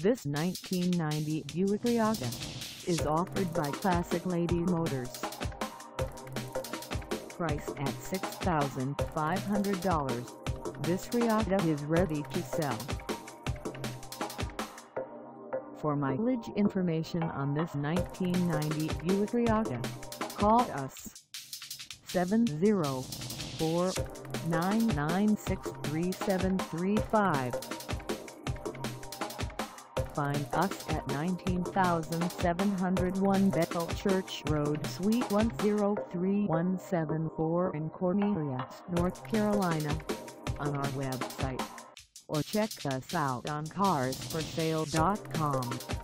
This 1990 Buick Reatta is offered by Classic Lady Motors. Price at $6,500, this Reatta is ready to sell. For mileage information on this 1990 Buick Reatta, call us 704-996-3735. Find us at 19701 Bethel Church Road Suite 103174 in Cornelius, North Carolina on our website or check us out on carsforsale.com.